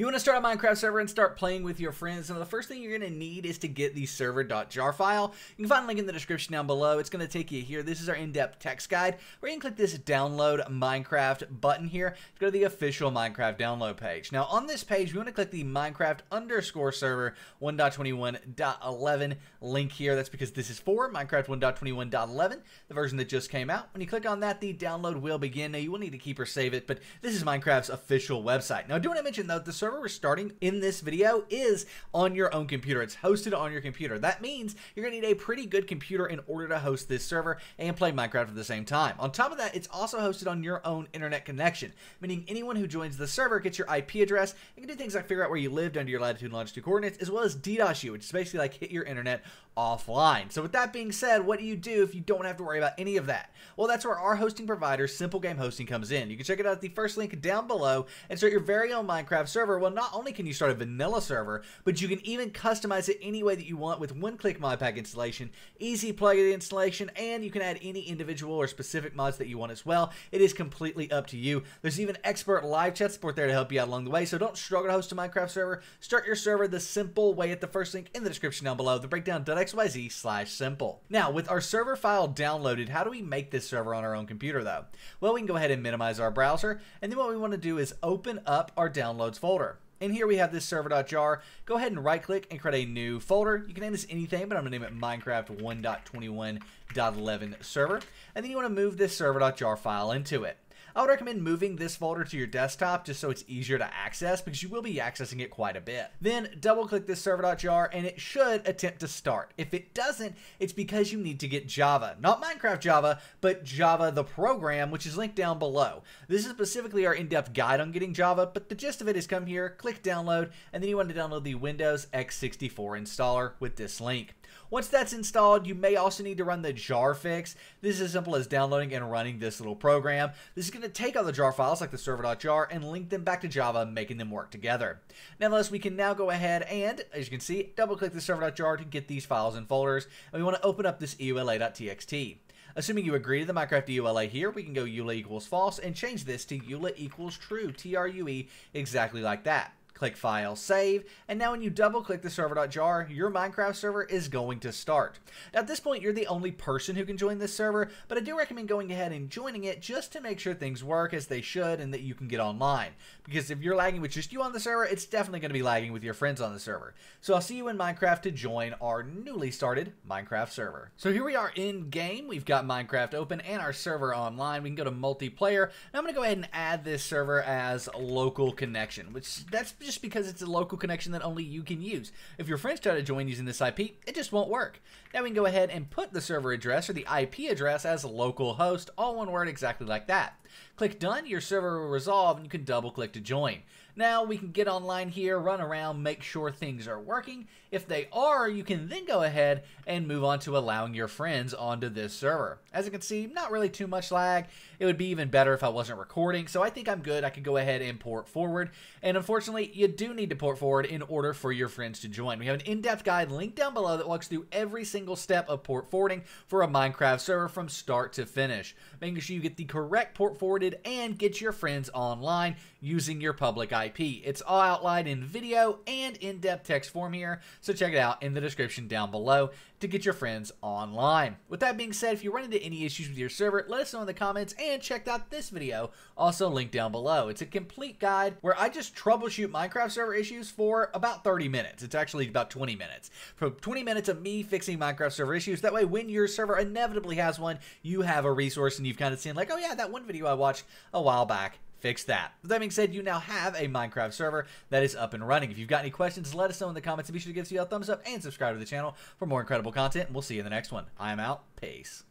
You want to start a Minecraft server and start playing with your friends, so the first thing you're going to need is to get the server.jar file. You can find a link in the description down below. It's going to take you here. This is our in-depth text guide, where you can click this download Minecraft button here to go to the official Minecraft download page. Now on this page, we want to click the Minecraft underscore server 1.21.11 link here. That's because this is for Minecraft 1.21.11, the version that just came out. When you click on that, the download will begin. Now you will need to keep or save it, but this is Minecraft's official website. Now I do want to mention though, the server we're starting in this video is on your own computer. It's hosted on your computer. That means you're going to need a pretty good computer in order to host this server and play Minecraft at the same time. On top of that, it's also hosted on your own internet connection, meaning anyone who joins the server gets your IP address and can do things like figure out where you lived under your latitude and longitude coordinates, as well as DDoS you, which is basically like hit your internet offline. So with that being said, what do you do if you don't have to worry about any of that? Well, that's where our hosting provider, Simple Game Hosting, comes in. You can check it out at the first link down below and start your very own Minecraft server server, well, not only can you start a vanilla server, but you can even customize it any way that you want with one-click mod pack installation, easy plugin installation, and you can add any individual or specific mods that you want as well. It is completely up to you. There's even expert live chat support there to help you out along the way, so don't struggle to host a Minecraft server. Start your server the simple way at the first link in the description down below, the breakdown.xyz slash simple. Now, with our server file downloaded, how do we make this server on our own computer though? Well, we can go ahead and minimize our browser, and then what we want to do is open up our downloads folder. And here we have this server.jar. Go ahead and right click and create a new folder. You can name this anything, but I'm going to name it Minecraft 1.21.11 server. And then you want to move this server.jar file into it. I would recommend moving this folder to your desktop just so it's easier to access because you will be accessing it quite a bit. Then double click this server.jar and it should attempt to start. If it doesn't, it's because you need to get Java. Not Minecraft Java, but Java the program, which is linked down below. This is specifically our in-depth guide on getting Java, but the gist of it is come here, click download, and then you want to download the Windows x64 installer with this link. Once that's installed, you may also need to run the jar fix. This is as simple as downloading and running this little program. This is going to take all the jar files like the server.jar and link them back to Java, making them work together. Nevertheless, we can now go ahead and, as you can see, double click the server.jar to get these files and folders. And we want to open up this EULA.txt. Assuming you agree to the Minecraft EULA here, we can go EULA equals false and change this to EULA equals true, T-R-U-E, exactly like that. Click File, Save, and now when you double click the server.jar, your Minecraft server is going to start. Now at this point, you're the only person who can join this server, but I do recommend going ahead and joining it just to make sure things work as they should and that you can get online. Because if you're lagging with just you on the server, it's definitely going to be lagging with your friends on the server. So I'll see you in Minecraft to join our newly started Minecraft server. So here we are in game. We've got Minecraft open and our server online. We can go to multiplayer. Now I'm going to go ahead and add this server as local connection, which that's just just because it's a local connection that only you can use. If your friends try to join using this IP, it just won't work. Now we can go ahead and put the server address or the IP address as localhost, all one word exactly like that. Click done, your server will resolve and you can double click to join. Now we can get online here, run around, make sure things are working. If they are, you can then go ahead and move on to allowing your friends onto this server. As you can see, not really too much lag. It would be even better if I wasn't recording, so I think I'm good. I could go ahead and port forward. And unfortunately, you do need to port forward in order for your friends to join. We have an in-depth guide linked down below that walks through every single step of port forwarding for a Minecraft server from start to finish, making sure you get the correct port forwarded and get your friends online using your public IP. It's all outlined in video and in-depth text form here, so check it out in the description down below to get your friends online. With that being said, if you run into any issues with your server, let us know in the comments and check out this video, also linked down below. It's a complete guide where I just troubleshoot Minecraft server issues for about 30 minutes. It's actually about 20 minutes. For 20 minutes of me fixing Minecraft server issues, that way when your server inevitably has one, you have a resource and you've kind of seen like, oh yeah, that one video I watched a while back fix that. With that being said, you now have a Minecraft server that is up and running. If you've got any questions, let us know in the comments and be sure to give us a thumbs up and subscribe to the channel for more incredible content. And we'll see you in the next one. I am out. Peace.